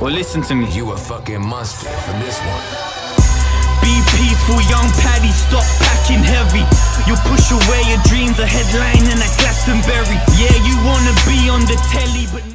Well, listen to me. You a fucking monster for this one. Be peaceful, young Paddy, stop packing heavy. You'll push away your dreams, a headline and a Glastonbury. Yeah, you wanna be on the telly, but